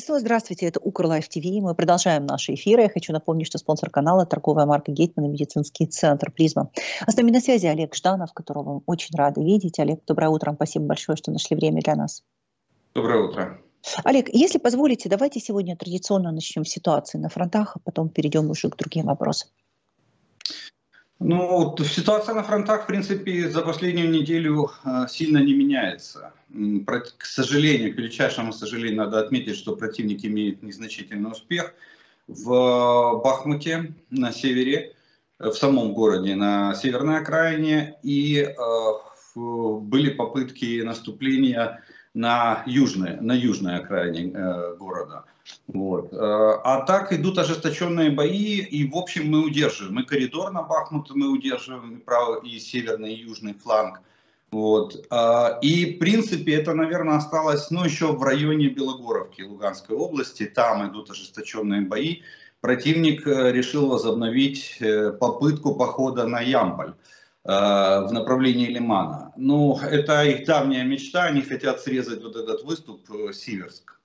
И снова здравствуйте, это Укрлайф ТВ. Мы продолжаем наши эфиры. Я хочу напомнить, что спонсор канала – торговая марка Гейтман и медицинский центр «Призма». А с нами на связи Олег Жданов, которого мы очень рады видеть. Олег, доброе утро. Спасибо большое, что нашли время для нас. Доброе утро. Олег, если позволите, давайте сегодня традиционно начнем с ситуации на фронтах, а потом перейдем уже к другим вопросам. Ну, ситуация на фронтах, в принципе, за последнюю неделю э, сильно не меняется. К сожалению, к величайшему сожалению, надо отметить, что противник имеет незначительный успех в Бахмуте на севере, в самом городе на северной окраине, и э, были попытки наступления на южной, на южной окраине э, города. Вот. Э, а так идут ожесточенные бои, и в общем мы удерживаем. Мы коридор на Бахмут мы удерживаем, и правый, и северный, и южный фланг. Вот. Э, и в принципе это, наверное, осталось ну, еще в районе Белогоровки, Луганской области. Там идут ожесточенные бои. Противник э, решил возобновить попытку похода на Ямполь в направлении Лимана. Ну, это их давняя мечта, они хотят срезать вот этот выступ Сиверск.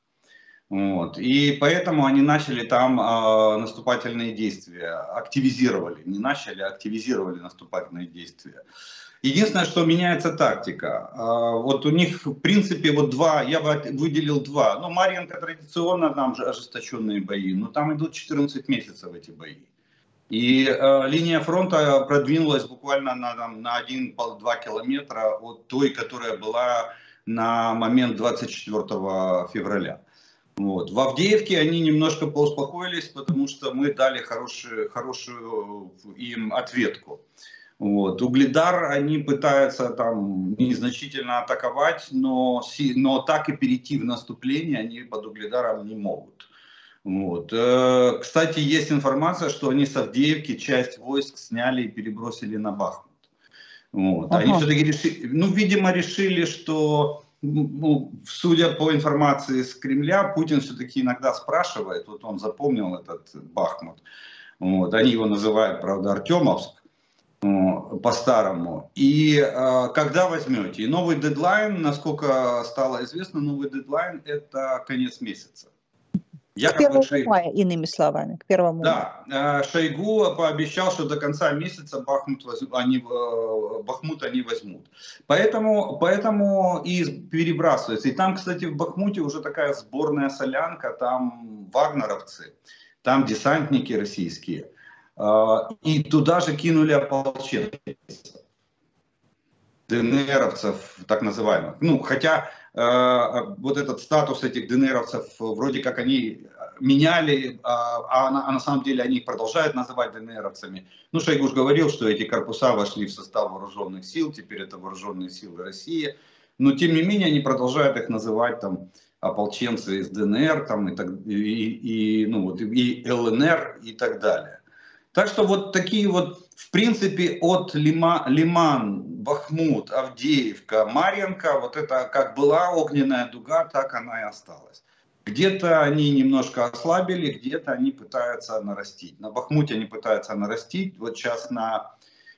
Вот. И поэтому они начали там э, наступательные действия, активизировали, не начали, а активизировали наступательные действия. Единственное, что меняется тактика. Э, вот у них, в принципе, вот два, я бы выделил два. Ну, Марьинка традиционно там же ожесточенные бои, но там идут 14 месяцев эти бои. И э, линия фронта продвинулась буквально на, там, на 1-2 километра от той, которая была на момент 24 февраля. Вот. В Авдеевке они немножко поуспокоились, потому что мы дали хорошую, хорошую им ответку. Вот. Угледар они пытаются там незначительно атаковать, но, но так и перейти в наступление они под Угледаром не могут. Вот. Э, кстати, есть информация, что они с Авдеевки часть войск сняли и перебросили на Бахмут. Вот. Ага. Они все-таки решили, ну, видимо, решили, что ну, судя по информации с Кремля, Путин все-таки иногда спрашивает, вот он запомнил этот Бахмут, вот, они его называют, правда, Артемовск, по-старому. И э, когда возьмете? И новый дедлайн, насколько стало известно, новый дедлайн это конец месяца. Я к первому Шойгу, мая, иными словами, к первому Да, э, Шойгу пообещал, что до конца месяца Бахмут, они, э, Бахмут они возьмут. Поэтому, поэтому и перебрасывается. И там, кстати, в Бахмуте уже такая сборная солянка, там вагнеровцы, там десантники российские. Э, и туда же кинули ополченцев. ДНРовцев, так называемых. Ну, хотя вот этот статус этих ДНРовцев, вроде как они меняли, а, а, на, а на самом деле они их продолжают называть ДНРовцами. Ну, Шойгуш говорил, что эти корпуса вошли в состав вооруженных сил, теперь это вооруженные силы России. Но, тем не менее, они продолжают их называть там ополченцы из ДНР там, и, так, и, и, ну, вот, и ЛНР и так далее. Так что вот такие вот, в принципе, от Лима, Лиман, Бахмут, Авдеевка, Марьенко, вот это как была огненная дуга, так она и осталась. Где-то они немножко ослабили, где-то они пытаются нарастить. На Бахмуте они пытаются нарастить. Вот сейчас на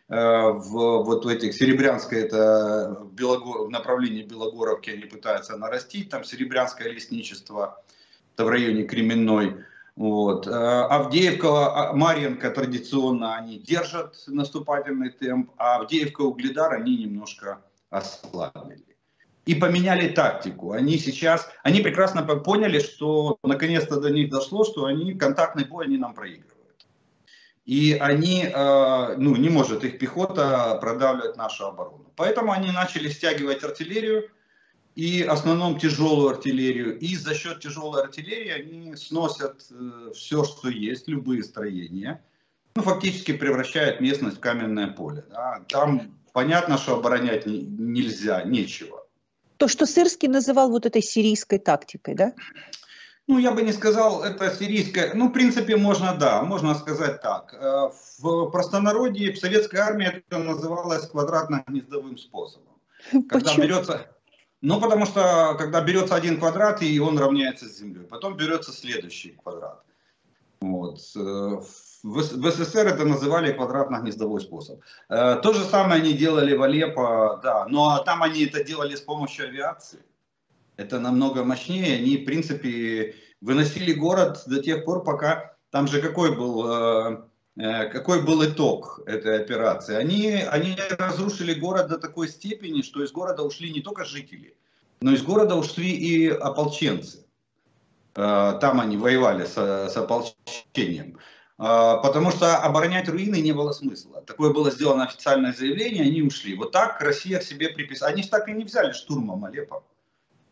э, в вот в этих Серебрянской, это Белогор, в направлении Белогоровки они пытаются нарастить. Там Серебрянское лесничество, это в районе Кременной. Вот. Э, Авдеевка, а, Марьенко традиционно они держат наступательный темп, а Авдеевка, Угледар они немножко ослабили. И поменяли тактику. Они сейчас, они прекрасно поняли, что наконец-то до них дошло, что они контактный бой они нам проигрывают. И они, э, ну не может их пехота продавливать нашу оборону. Поэтому они начали стягивать артиллерию, и в основном тяжелую артиллерию. И за счет тяжелой артиллерии они сносят э, все, что есть, любые строения. Ну, фактически превращают местность в каменное поле. Да. Там понятно, что оборонять не, нельзя, нечего. То, что Сырский называл вот этой сирийской тактикой, да? Ну, я бы не сказал, это сирийская. Ну, в принципе, можно, да, можно сказать так. Э, в простонародье, в советской армии это называлось квадратно-гнездовым способом. Когда Почему? берется, ну, потому что, когда берется один квадрат, и он равняется с землей, потом берется следующий квадрат. Вот. Э, в СССР это называли квадратно-гнездовой способ. Э, то же самое они делали в Алеппо, да, но там они это делали с помощью авиации. Это намного мощнее. Они, в принципе, выносили город до тех пор, пока там же какой был, э, какой был итог этой операции. Они, они разрушили город до такой степени, что из города ушли не только жители, но из города ушли и ополченцы. Э, там они воевали с, с ополчением. Потому что оборонять руины не было смысла. Такое было сделано официальное заявление, они ушли. Вот так Россия себе приписала. Они же так и не взяли штурмом Алеппо.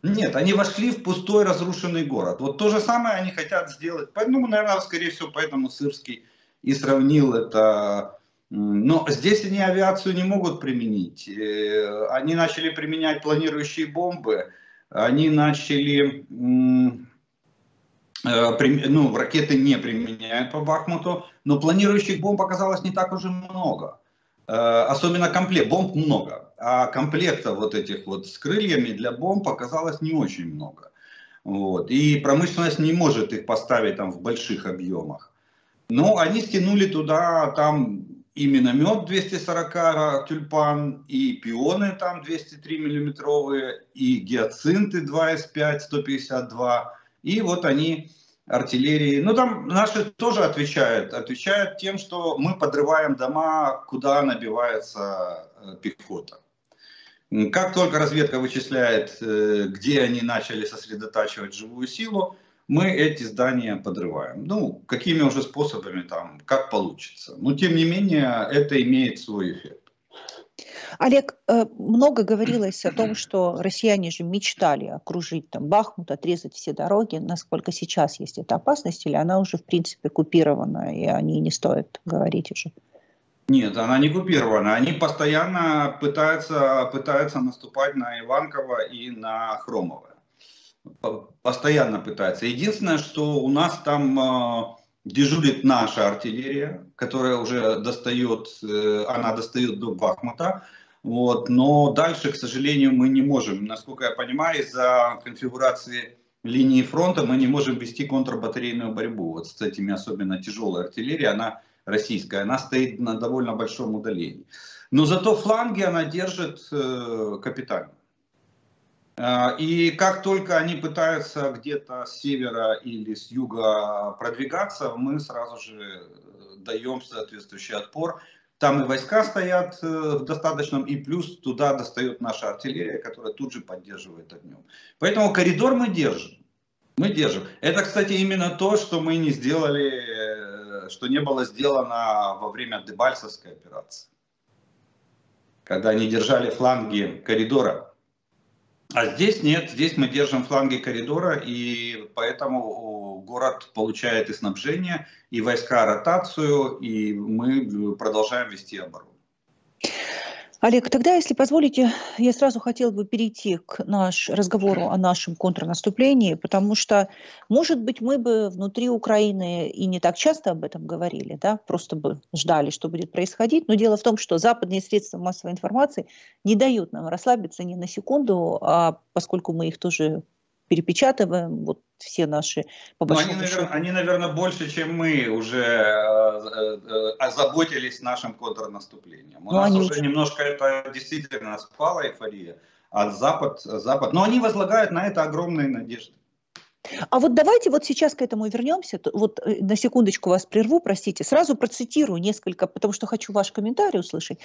Нет, они вошли в пустой разрушенный город. Вот то же самое они хотят сделать. Ну, наверное, скорее всего, поэтому Сырский и сравнил это. Но здесь они авиацию не могут применить. Э, они начали применять планирующие бомбы. Они начали... Э, ну, ракеты не применяют по Бахмуту, но планирующих бомб оказалось не так уже много. Э, особенно комплект, бомб много а комплекта вот этих вот с крыльями для бомб оказалось не очень много. Вот. И промышленность не может их поставить там в больших объемах. Но они стянули туда там и миномет 240 тюльпан, и пионы там 203 миллиметровые, и гиацинты 2С5 152. И вот они артиллерии. Ну там наши тоже отвечают. Отвечают тем, что мы подрываем дома, куда набивается э, пехота. Как только разведка вычисляет, э, где они начали сосредотачивать живую силу, мы эти здания подрываем. Ну, какими уже способами там, как получится. Но тем не менее, это имеет свой эффект. Олег, э, много говорилось о том, что россияне же мечтали окружить там Бахмут, отрезать все дороги. Насколько сейчас есть эта опасность, или она уже в принципе купирована, и о ней не стоит говорить уже? Нет, она не купирована. Они постоянно пытаются, пытаются наступать на Иванкова и на Хромова. Постоянно пытаются. Единственное, что у нас там э, дежурит наша артиллерия, которая уже достает, э, она достает до Бахмута. Вот, но дальше, к сожалению, мы не можем. Насколько я понимаю, из-за конфигурации линии фронта мы не можем вести контрбатарейную борьбу. Вот с этими особенно тяжелой артиллерией, она российская, она стоит на довольно большом удалении. Но зато фланги она держит э, капитально. Э, и как только они пытаются где-то с севера или с юга продвигаться, мы сразу же даем соответствующий отпор. Там и войска стоят э, в достаточном, и плюс туда достает наша артиллерия, которая тут же поддерживает огнем. Поэтому коридор мы держим. Мы держим. Это, кстати, именно то, что мы не сделали что не было сделано во время Дебальцевской операции, когда они держали фланги коридора. А здесь нет, здесь мы держим фланги коридора, и поэтому город получает и снабжение, и войска ротацию, и мы продолжаем вести оборону. Олег, тогда, если позволите, я сразу хотела бы перейти к наш разговору о нашем контрнаступлении, потому что, может быть, мы бы внутри Украины и не так часто об этом говорили, да, просто бы ждали, что будет происходить. Но дело в том, что западные средства массовой информации не дают нам расслабиться ни на секунду, а поскольку мы их тоже перепечатываем, вот все наши по ну, они, наверное, они, наверное, больше, чем мы уже э, э, озаботились нашим контрнаступлением. У Но ну, нас они... уже немножко это действительно спала эйфория, а Запад, Запад, но они возлагают на это огромные надежды. А вот давайте вот сейчас к этому вернемся. Вот э, на секундочку вас прерву, простите. Сразу процитирую несколько, потому что хочу ваш комментарий услышать.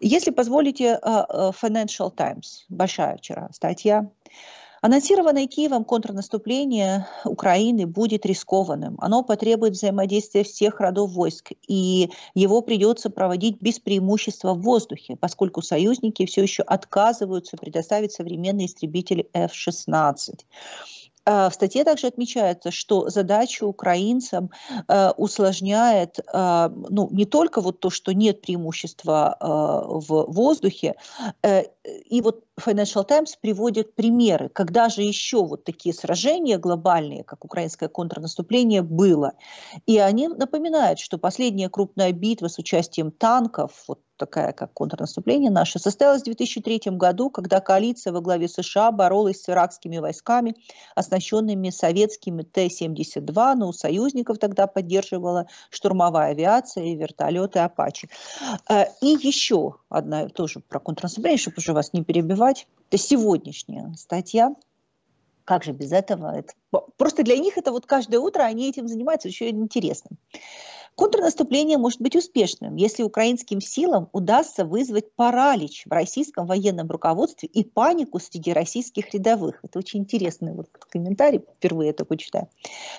Если позволите, Financial Times, большая вчера статья, Анонсированное Киевом контрнаступление Украины будет рискованным. Оно потребует взаимодействия всех родов войск, и его придется проводить без преимущества в воздухе, поскольку союзники все еще отказываются предоставить современные истребители F-16. Э, в статье также отмечается, что задачу украинцам э, усложняет э, ну, не только вот то, что нет преимущества в воздухе, и вот Financial Times приводит примеры, когда же еще вот такие сражения глобальные, как украинское контрнаступление, было. И они напоминают, что последняя крупная битва с участием танков, вот такая как контрнаступление наше, состоялась в 2003 году, когда коалиция во главе США боролась с иракскими войсками, оснащенными советскими Т-72, но у союзников тогда поддерживала штурмовая авиация и вертолеты «Апачи». Э, и еще одна тоже про контрнаступление, чтобы уже вас не перебивать, это сегодняшняя статья как же без этого? Это... Просто для них это вот каждое утро они этим занимаются, еще интересно. Контрнаступление может быть успешным, если украинским силам удастся вызвать паралич в российском военном руководстве и панику среди российских рядовых. Это очень интересный вот комментарий, впервые я такой читаю.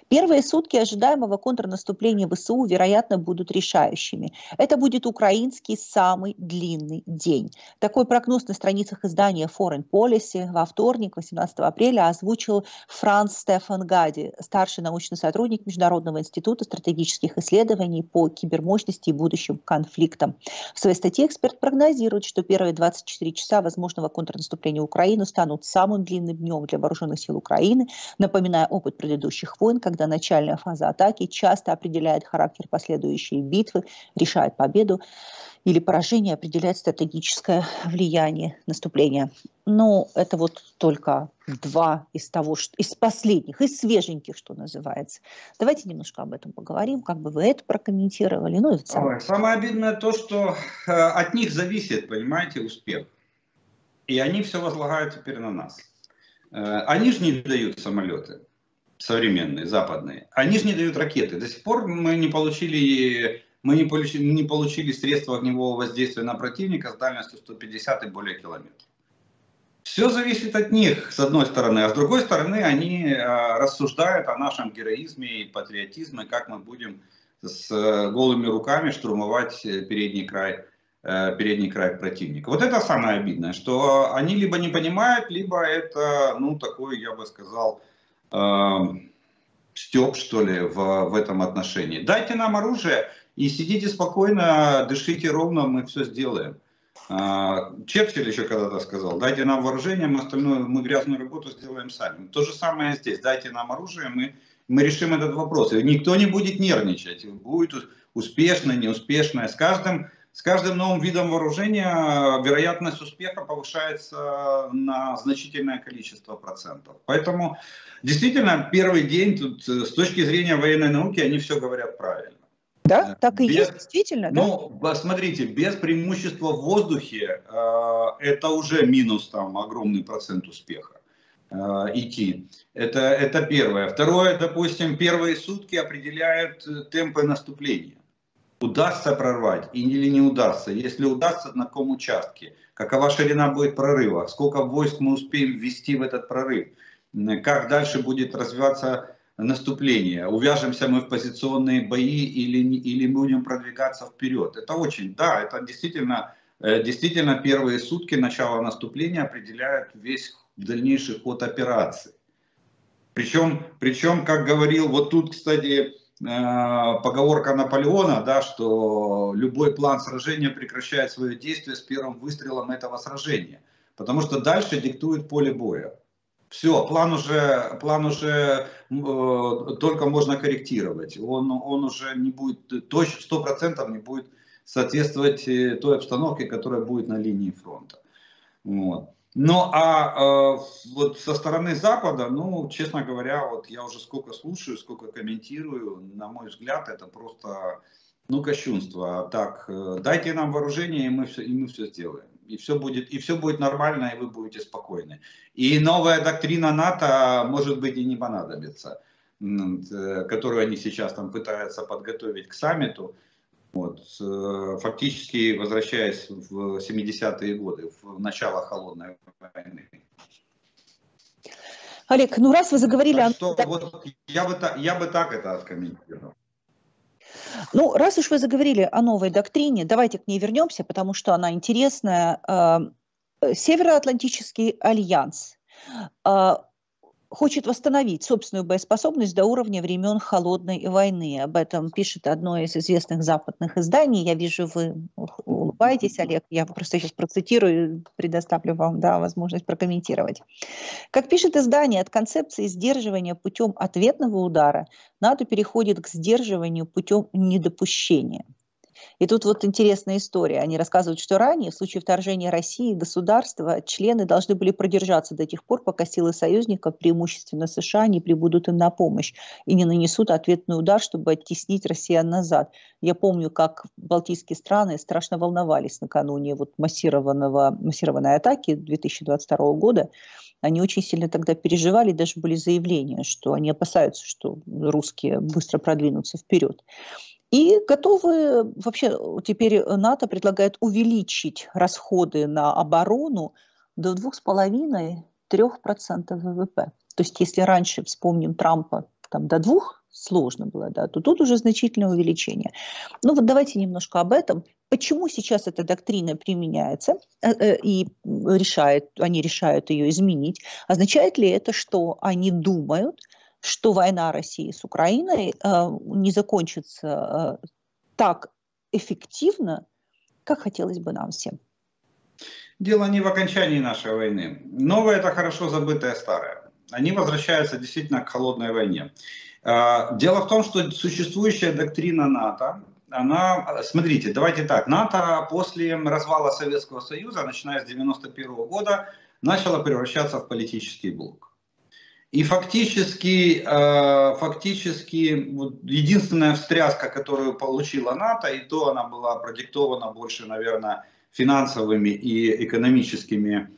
Первые сутки ожидаемого контрнаступления ВСУ, вероятно, будут решающими. Это будет украинский самый длинный день. Такой прогноз на страницах издания Foreign Policy во вторник, 18 апреля, озвучил Франц Стефан Гади, старший научный сотрудник Международного института стратегических исследований исследований по кибермощности и будущим конфликтам. В своей статье эксперт прогнозирует, что первые 24 часа возможного контрнаступления Украины станут самым длинным днем для вооруженных сил Украины, напоминая опыт предыдущих войн, когда начальная фаза атаки часто определяет характер последующей битвы, решает победу или поражение определяет стратегическое влияние наступления. Но это вот только два из того, что, из последних, из свеженьких, что называется. Давайте немножко об этом поговорим, как бы вы это прокомментировали. Ну, и Ой, самое обидное то, что э, от них зависит, понимаете, успех. И они все возлагают теперь на нас. Э, они же не дают самолеты современные, западные. Они же не дают ракеты. До сих пор мы не получили мы не получили, не получили средства огневого воздействия на противника с дальностью 150 и более километров. Все зависит от них, с одной стороны, а с другой стороны они э, рассуждают о нашем героизме и патриотизме, как мы будем с э, голыми руками штурмовать э, передний край, э, передний край противника. Вот это самое обидное, что они либо не понимают, либо это, ну, такой, я бы сказал, э, степ, что ли, в, в этом отношении. Дайте нам оружие, и сидите спокойно, дышите ровно, мы все сделаем. А, Черчилль еще когда-то сказал, дайте нам вооружение, мы остальное, мы грязную работу сделаем сами. То же самое здесь, дайте нам оружие, мы, мы решим этот вопрос. И никто не будет нервничать, будет успешно, неуспешно. С каждым, с каждым новым видом вооружения вероятность успеха повышается на значительное количество процентов. Поэтому действительно первый день тут с точки зрения военной науки они все говорят правильно. Да, так и без, есть, действительно. Ну, да? смотрите, без преимущества в воздухе э, это уже минус там огромный процент успеха э, идти. Это, это первое. Второе, допустим, первые сутки определяют э, темпы наступления. Удастся прорвать или не удастся. Если удастся, на каком участке? Какова ширина будет прорыва? Сколько войск мы успеем ввести в этот прорыв? Как дальше будет развиваться наступление, увяжемся мы в позиционные бои или, или будем продвигаться вперед. Это очень, да, это действительно, э, действительно первые сутки начала наступления определяют весь дальнейший ход операции. Причем, причем, как говорил, вот тут, кстати, э, поговорка Наполеона, да, что любой план сражения прекращает свое действие с первым выстрелом этого сражения, потому что дальше диктует поле боя. Все, план уже, план уже э, только можно корректировать. Он, он уже не будет, точно, сто процентов не будет соответствовать э, той обстановке, которая будет на линии фронта. Вот. Ну а э, вот со стороны Запада, ну, честно говоря, вот я уже сколько слушаю, сколько комментирую, на мой взгляд, это просто, ну, кощунство. Так, э, дайте нам вооружение, и мы все, и мы все сделаем и все будет, и все будет нормально, и вы будете спокойны. И новая доктрина НАТО, может быть, и не понадобится, которую они сейчас там пытаются подготовить к саммиту. Вот, фактически возвращаясь в 70-е годы, в начало холодной войны. Олег, ну раз вы заговорили... о... Что, вот, я, бы, я бы так это откомментировал. Ну, раз уж вы заговорили о новой доктрине, давайте к ней вернемся, потому что она интересная. Эм, Североатлантический альянс э, хочет восстановить собственную боеспособность до уровня времен Холодной войны. Об этом пишет одно из известных западных изданий. Я вижу, вы улыбаетесь, Олег. Я просто сейчас процитирую, предоставлю вам да, возможность прокомментировать. Как пишет издание, от концепции сдерживания путем ответного удара НАТО переходит к сдерживанию путем недопущения – И тут вот интересная история. Они рассказывают, что ранее, в случае вторжения России, государства, члены должны были продержаться до тех пор, пока силы союзников, преимущественно США, не прибудут им на помощь и не нанесут ответный удар, чтобы оттеснить россиян назад. Я помню, как балтийские страны страшно волновались накануне вот массированного, массированной атаки 2022 года. Они очень сильно тогда переживали, даже были заявления, что они опасаются, что русские быстро продвинутся вперед. И готовы, вообще теперь НАТО предлагает увеличить расходы на оборону до 2,5-3% ВВП. То есть если раньше, вспомним Трампа, там до двух сложно было, да, то тут уже значительное увеличение. Ну вот давайте немножко об этом. Почему сейчас эта доктрина применяется э, э, и решает, они решают ее изменить? Означает ли это, что они думают, что война России с Украиной э, не закончится так эффективно, как хотелось бы нам всем? Дело не в окончании нашей войны. Новое – это хорошо забытое старое. Они возвращаются действительно к холодной войне. Дело в том, что существующая доктрина НАТО, она, смотрите, давайте так, НАТО после развала Советского Союза, начиная с 1991 года, начало превращаться в политический блок. И фактически, э, фактически единственная встряска, которую получила НАТО, и то она была продиктована больше, наверное, финансовыми и экономическими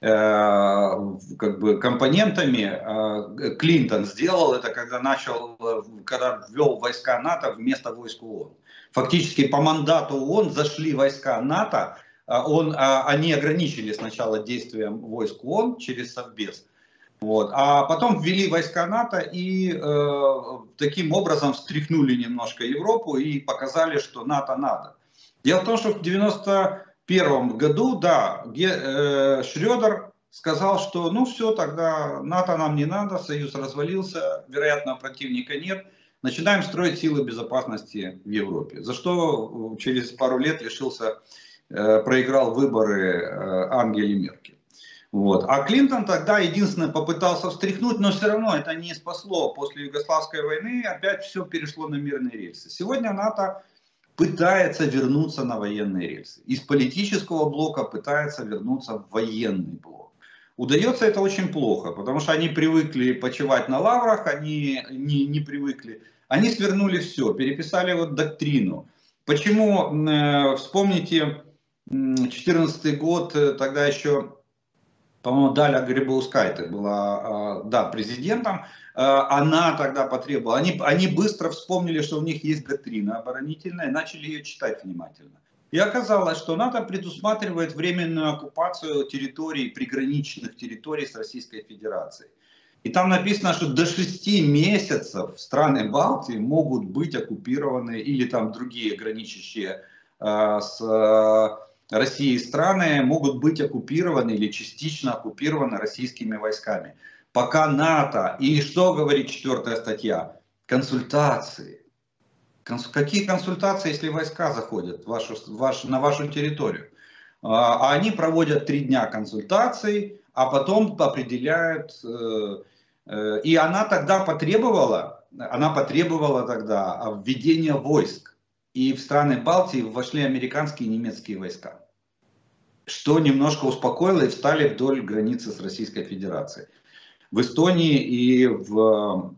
Э, как бы компонентами. Э, Клинтон сделал это, когда начал, когда ввел войска НАТО вместо войск ООН. Фактически по мандату ООН зашли войска НАТО, он, они ограничили сначала действием войск ООН через Совбез, вот. А потом ввели войска НАТО и э, таким образом встряхнули немножко Европу и показали, что НАТО надо. Дело в том, что в 90 первом году, да, э, Шредер сказал, что ну все, тогда НАТО нам не надо, Союз развалился, вероятно, противника нет, начинаем строить силы безопасности в Европе. За что э, через пару лет лишился, э, проиграл выборы Ангели Меркель. Вот. А Клинтон тогда единственное попытался встряхнуть, но все равно это не спасло. После Югославской войны опять все перешло на мирные рельсы. Сегодня НАТО пытается вернуться на военные рельсы. Из политического блока пытается вернуться в военный блок. Удается это очень плохо, потому что они привыкли почивать на лаврах, они не, не привыкли. Они свернули все, переписали вот доктрину. Почему, э, вспомните, 2014 год, э, тогда еще по-моему, Даля Грибаускайте была, а, да, президентом, а, она тогда потребовала, они, они быстро вспомнили, что у них есть доктрина оборонительная, и начали ее читать внимательно. И оказалось, что НАТО предусматривает временную оккупацию территорий, приграничных территорий с Российской Федерацией. И там написано, что до 6 месяцев страны Балтии могут быть оккупированы или там другие граничащие э, с России страны могут быть оккупированы или частично оккупированы российскими войсками. Пока НАТО, и что говорит четвертая статья? Консультации. Конс, какие консультации, если войска заходят в вашу, ваш, на вашу территорию? А, а они проводят три дня консультаций, а потом определяют. Э, э, и она тогда потребовала, она потребовала тогда введения войск и в страны Балтии вошли американские и немецкие войска, что немножко успокоило и встали вдоль границы с Российской Федерацией. В Эстонии и в,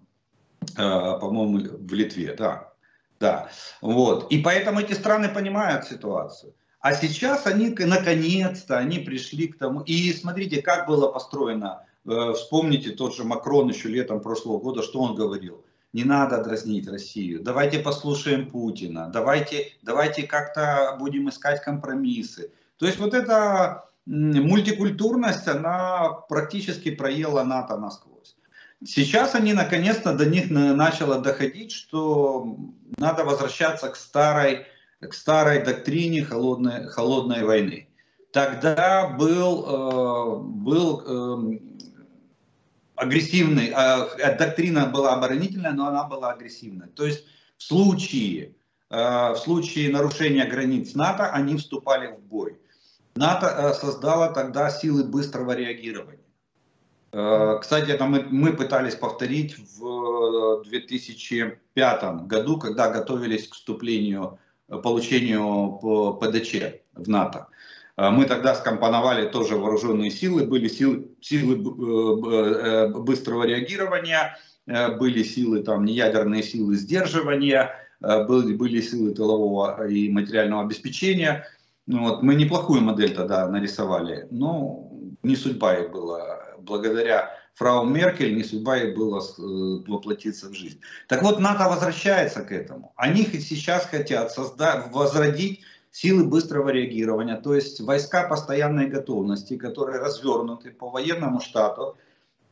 э, по-моему, в Литве, да. Да, вот. И поэтому эти страны понимают ситуацию. А сейчас они, наконец-то, они пришли к тому. И смотрите, как было построено. Э, вспомните тот же Макрон еще летом прошлого года, что он говорил не надо дразнить Россию, давайте послушаем Путина, давайте, давайте как-то будем искать компромиссы. То есть вот эта мультикультурность, она практически проела НАТО насквозь. Сейчас они наконец-то до них начало доходить, что надо возвращаться к старой, к старой доктрине холодной, холодной войны. Тогда был, э, был эм, агрессивной, а, доктрина была оборонительная, но она была агрессивная. То есть в случае, а, в случае нарушения границ НАТО они вступали в бой. НАТО а, создало тогда силы быстрого реагирования. Кстати, это мы, мы пытались повторить в 2005 году, когда готовились к вступлению получению ПДЧ в НАТО. Мы тогда скомпоновали тоже вооруженные силы, были силы, силы быстрого реагирования, были силы там неядерные силы сдерживания, были, были силы тылового и материального обеспечения. Ну, вот, мы неплохую модель тогда нарисовали, но не судьба их была. Благодаря фрау Меркель не судьба ей было э, воплотиться в жизнь. Так вот, НАТО возвращается к этому. Они сейчас хотят создать, возродить силы быстрого реагирования, то есть войска постоянной готовности, которые развернуты по военному штату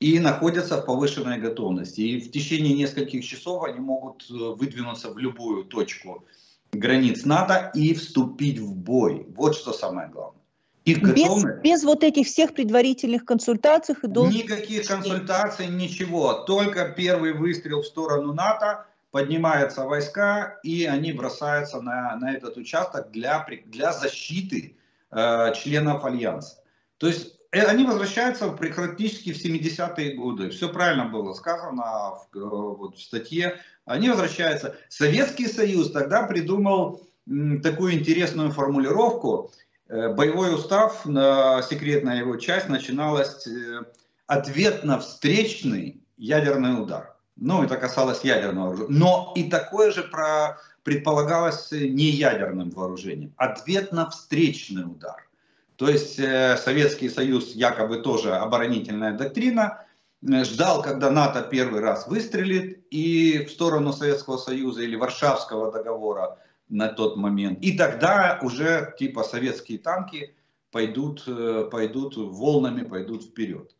и находятся в повышенной готовности. И в течение нескольких часов они могут э, выдвинуться в любую точку границ НАТО и вступить в бой. Вот что самое главное. Их без, без вот этих всех предварительных консультаций и должен... Никаких консультаций, ничего. Только первый выстрел в сторону НАТО, поднимаются войска, и они бросаются на, на этот участок для, для защиты э, членов Альянса. То есть э, они возвращаются практически в 70-е годы. Все правильно было сказано в, э, вот, в статье. Они возвращаются. Советский Союз тогда придумал м, такую интересную формулировку – Э, боевой устав, секретная его часть, начиналась э, ответно-встречный ядерный удар. Ну, это касалось ядерного оружия. Но и такое же про, предполагалось не ядерным вооружением. Ответно-встречный удар. То есть э, Советский Союз, якобы тоже оборонительная доктрина, э, ждал, когда НАТО первый раз выстрелит, и в сторону Советского Союза или Варшавского договора на тот момент. И тогда уже типа советские танки пойдут, э, пойдут волнами, пойдут вперед.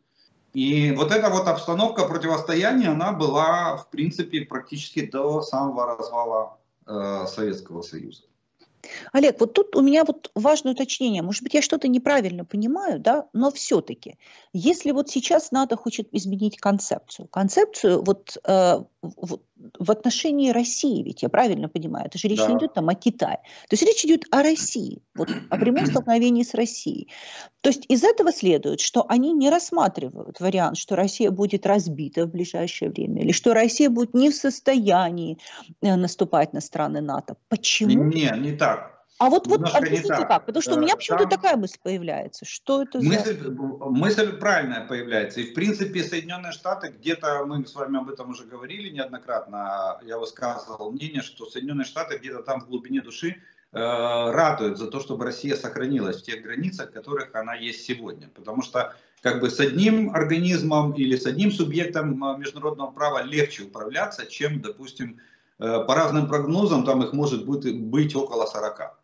И вот эта вот обстановка противостояния, она была, в принципе, практически до самого развала э, Советского Союза. Олег, вот тут у меня вот важное уточнение. Может быть, я что-то неправильно понимаю, да, но все-таки, если вот сейчас НАТО хочет изменить концепцию, концепцию вот, э, в, в отношении России, ведь я правильно понимаю, это же речь да. не идет там о Китае. То есть речь идет о России, вот о прямом столкновении с Россией. То есть из этого следует, что они не рассматривают вариант, что Россия будет разбита в ближайшее время, или что Россия будет не в состоянии э, наступать на страны НАТО. Почему? Не, не так. А вот, вот объясните как, потому что у меня почему-то Там такая мысль появляется. Что это мысль, за... мысль правильная появляется. И в принципе Соединенные Штаты, где-то мы с вами об этом уже говорили неоднократно, я высказывал мнение, что Соединенные Штаты где-то там в глубине души э, ратуют за то, чтобы Россия сохранилась в тех границах, в которых она есть сегодня. Потому что как бы с одним организмом или с одним субъектом э, международного права легче управляться, чем, допустим, э, по разным прогнозам там их может быть, быть около 40.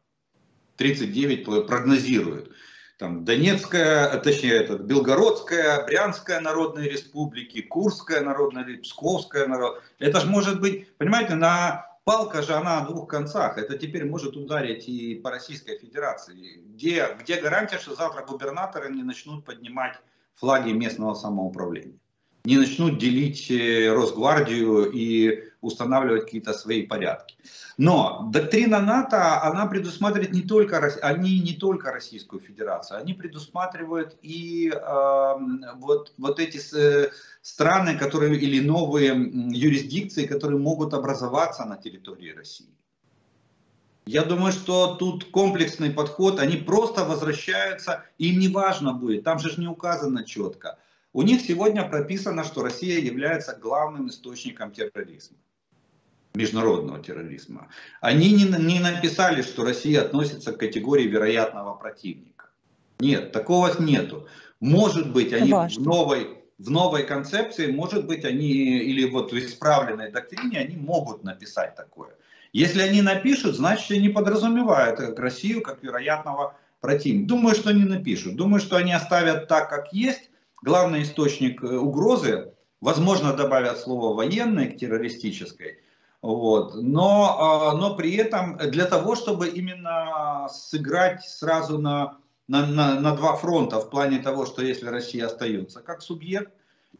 39 прогнозируют. Там Донецкая, точнее, этот, Белгородская, Брянская народные республики, Курская народная, Псковская народная. Это же может быть, понимаете, на палка же она о двух концах. Это теперь может ударить и по Российской Федерации. Где, где гарантия, что завтра губернаторы не начнут поднимать флаги местного самоуправления? Не начнут делить э, Росгвардию и устанавливать какие-то свои порядки. Но доктрина НАТО, она предусматривает не только, они не только Российскую Федерацию, они предусматривают и э, вот, вот эти э, страны, которые, или новые юрисдикции, которые могут образоваться на территории России. Я думаю, что тут комплексный подход, они просто возвращаются, им не важно будет, там же не указано четко. У них сегодня прописано, что Россия является главным источником терроризма международного терроризма. Они не, не написали, что Россия относится к категории вероятного противника. Нет, такого нету. Может быть, они в новой, в новой концепции, может быть, они, или вот в исправленной доктрине, они могут написать такое. Если они напишут, значит, они подразумевают Россию как вероятного противника. Думаю, что не напишут. Думаю, что они оставят так, как есть. Главный источник э, угрозы, возможно, добавят слово военной к террористической, вот. Но, а, но при этом для того, чтобы именно сыграть сразу на, на, на, на два фронта в плане того, что если Россия остается как субъект,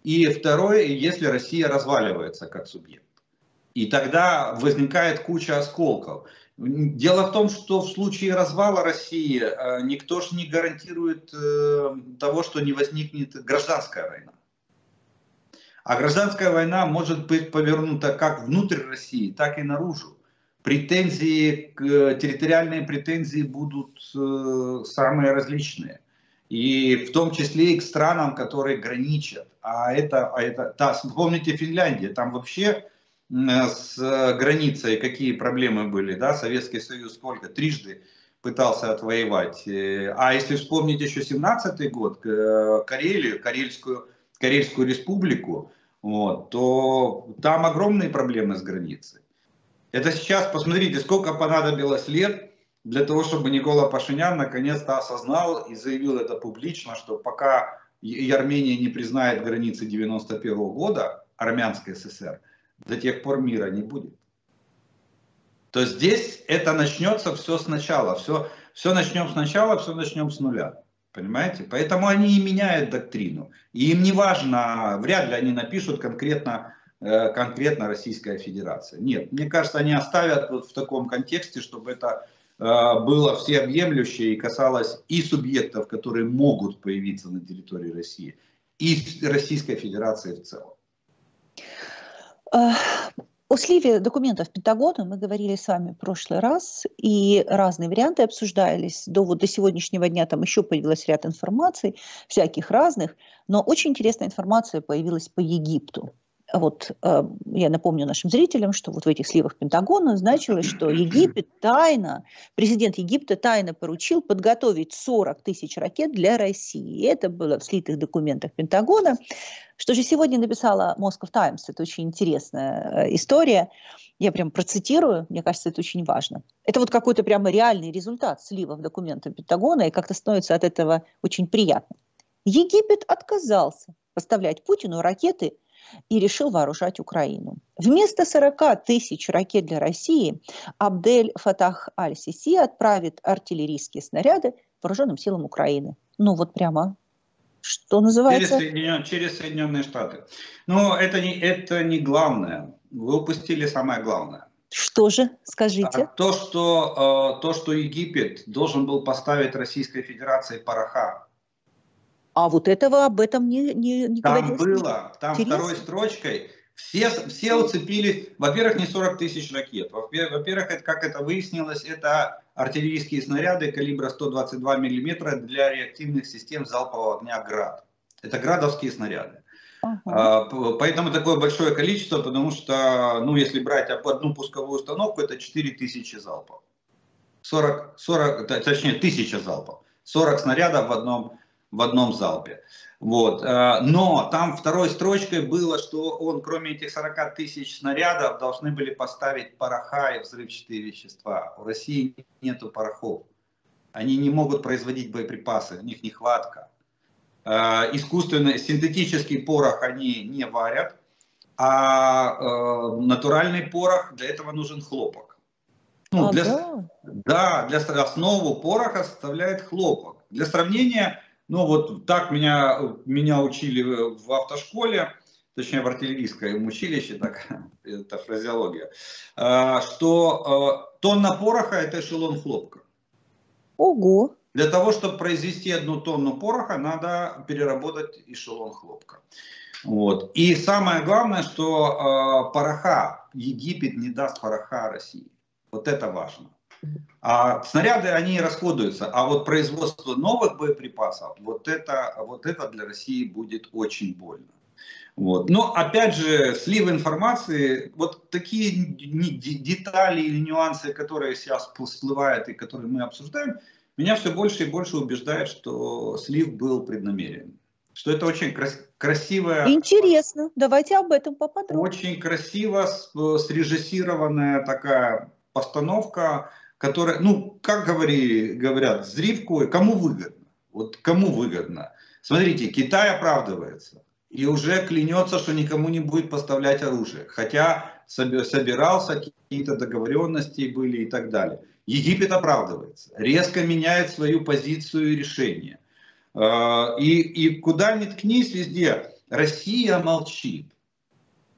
и второе, если Россия разваливается как субъект. И тогда возникает куча осколков. Дело в том, что в случае развала России а, никто же не гарантирует э, того, что не возникнет гражданская война. А гражданская война может быть повернута как внутрь России, так и наружу. претензии, территориальные претензии будут э, самые различные. И в том числе и к странам, которые граничат. А это, а это да, вспомните Финляндия, там вообще с границей какие проблемы были, да, Советский Союз сколько, трижды пытался отвоевать. Э, а если вспомнить еще 17 год, Карелию, Карельскую, Карельскую республику, вот, то там огромные проблемы с границей. Это сейчас, посмотрите, сколько понадобилось лет для того, чтобы Никола Пашинян наконец-то осознал и заявил это публично, что пока и Армения не признает границы 91 года, армянской ССР, до тех пор мира не будет. То здесь это начнется все сначала, все, все начнем сначала, все начнем с нуля. Понимаете? Поэтому они и меняют доктрину. И им не важно, вряд ли они напишут конкретно, э, конкретно Российская Федерация. Нет, мне кажется, они оставят вот в таком контексте, чтобы это э, было всеобъемлющее и касалось и субъектов, которые могут появиться на территории России, и Российской Федерации в целом. О сливе документов Пентагона мы говорили с вами в прошлый раз, и разные варианты обсуждались. До, вот, до сегодняшнего дня там еще появилась ряд информаций, всяких разных, но очень интересная информация появилась по Египту вот э, я напомню нашим зрителям, что вот в этих сливах Пентагона значилось, что Египет тайно, президент Египта тайно поручил подготовить 40 тысяч ракет для России. И это было в слитых документах Пентагона. Что же сегодня написала Moscow Times, это очень интересная э, история. Я прям процитирую, мне кажется, это очень важно. Это вот какой-то прямо реальный результат сливов документов Пентагона, и как-то становится от этого очень приятно. Египет отказался поставлять Путину ракеты и решил вооружать Украину. Вместо 40 тысяч ракет для России Абдель Фатах Аль-Сиси отправит артиллерийские снаряды вооруженным силам Украины. Ну вот прямо что называется? Через, Соединен... через Соединенные Штаты. Но это не, это не главное. Вы упустили самое главное. Что же, скажите? А то, что, э, то, что Египет должен был поставить Российской Федерации пороха а вот этого об этом не, не, не там говорилось. было, там Интересно. второй строчкой все, все уцепились, во-первых, не 40 тысяч ракет, во-первых, это, как это выяснилось, это артиллерийские снаряды калибра 122 миллиметра для реактивных систем залпового огня «Град». Это градовские снаряды. Uh-huh. Поэтому такое большое количество, потому что, ну, если брать одну пусковую установку, это 4000 залпов. 40, 40, точнее, 1000 залпов. 40 снарядов в одном в одном залпе. Вот. Э, но там второй строчкой было, что он, кроме этих 40 тысяч снарядов, должны были поставить пороха и взрывчатые вещества. У России нету порохов. Они не могут производить боеприпасы, у них нехватка. Э, искусственный, синтетический порох они не варят, а э, натуральный порох, для этого нужен хлопок. Ну, а, для, да? да, для основу пороха составляет хлопок. Для сравнения, ну вот так меня, меня учили в автошколе, точнее в артиллерийском училище, так, это фразеология, а, что а, тонна пороха это эшелон хлопка. Ого! Для того, чтобы произвести одну тонну пороха, надо переработать эшелон хлопка. Вот. И самое главное, что э, пороха, Египет не даст пороха России. Вот это важно. А снаряды, они расходуются, а вот производство новых боеприпасов, вот это, вот это для России будет очень больно. Вот. Но опять же, слив информации, вот такие детали или нюансы, которые сейчас всплывают и которые мы обсуждаем, меня все больше и больше убеждает, что слив был преднамерен. Что это очень крас красивая... Интересно, давайте об этом поподробнее. Очень красиво срежиссированная такая постановка, которая, ну, как говори, говорят, зривку, кому выгодно? Вот кому выгодно? Смотрите, Китай оправдывается и уже клянется, что никому не будет поставлять оружие. Хотя собирался, какие-то договоренности были и так далее. Египет оправдывается, резко меняет свою позицию и решение. А, и, и куда ни ткнись везде, Россия молчит.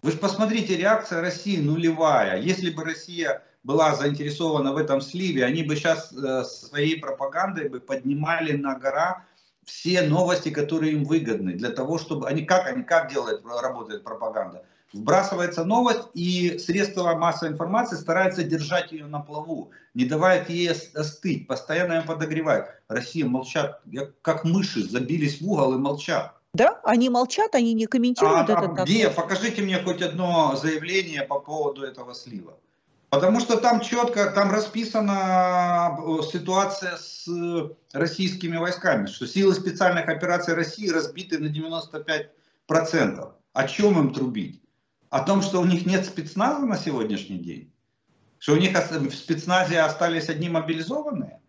Вы же посмотрите, реакция России нулевая. Если бы Россия была заинтересована в этом сливе, они бы сейчас э, своей пропагандой бы поднимали на гора все новости, которые им выгодны, для того, чтобы они как они как делают, работает пропаганда, вбрасывается новость, и средства массовой информации стараются держать ее на плаву, не давая ей остыть, постоянно ее подогревают. Россия молчат, как мыши, забились в угол и молчат. Да, они молчат, они не комментируют а, это. А где? Покажите мне хоть одно заявление по поводу этого слива. Потому что там четко, там расписана э, ситуация с российскими войсками, что силы специальных операций России разбиты на 95%. О чем им трубить? О том, что у них нет спецназа на сегодняшний день? Что у них в спецназе остались одни мобилизованные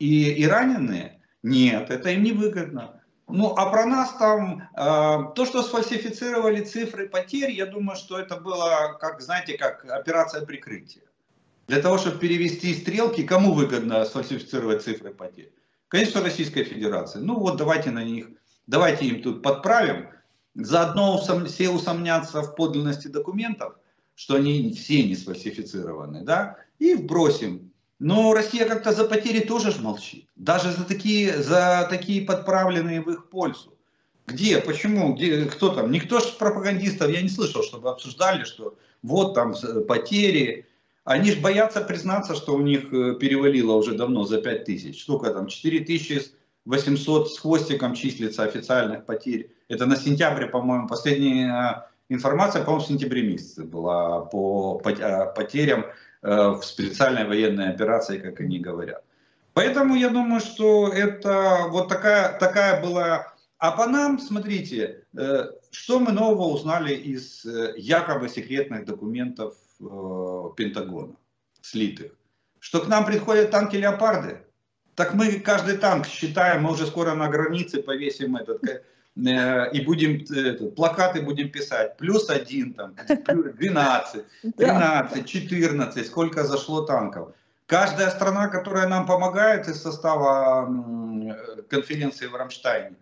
и, и раненые? Нет, это им не выгодно. Ну, а про нас там, э, то, что сфальсифицировали цифры потерь, я думаю, что это было, как, знаете, как операция прикрытия. Для того, чтобы перевести стрелки, кому выгодно сфальсифицировать цифры потерь? Конечно, Российской Федерации. Ну вот давайте на них, давайте им тут подправим. Заодно все усомнятся в подлинности документов, что они все не сфальсифицированы, да, и вбросим но Россия как-то за потери тоже ж молчит. Даже за такие, за такие подправленные в их пользу. Где, почему, где, кто там? Никто же пропагандистов, я не слышал, чтобы обсуждали, что вот там потери. Они же боятся признаться, что у них э, перевалило уже давно за 5 тысяч. Сколько там, 4800 с хвостиком числится официальных потерь. Это на сентябре, по-моему, последняя информация, по-моему, в сентябре месяце была по потерям Э, в специальной военной операции, как они говорят. Поэтому я думаю, что это вот такая, такая была... А по нам, смотрите, э, что мы нового узнали из э, якобы секретных документов Пентагона, слитых? Что к нам приходят танки «Леопарды», так мы каждый танк считаем, мы уже скоро на границе повесим этот Э, и будем это, плакаты будем писать, плюс один, там, 12, 13, 14, сколько зашло танков. Каждая страна, которая нам помогает из состава конференции в Рамштайне,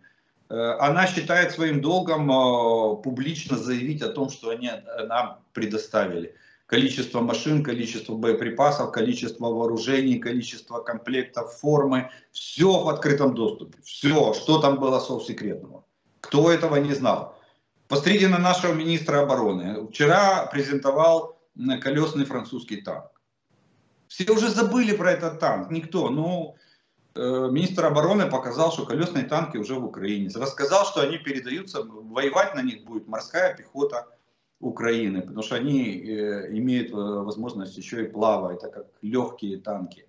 э, она считает своим долгом э, публично заявить о том, что они нам предоставили. Количество машин, количество боеприпасов, количество вооружений, количество комплектов, формы. Все в открытом доступе. Все, что там было совсекретного. Кто этого не знал? Посмотрите на нашего министра обороны. Вчера презентовал колесный французский танк. Все уже забыли про этот танк. Никто. Ну, э, министр обороны показал, что колесные танки уже в Украине. Рассказал, что они передаются, воевать на них будет морская пехота Украины, потому что они э, имеют э, возможность еще и плавать, это как легкие танки.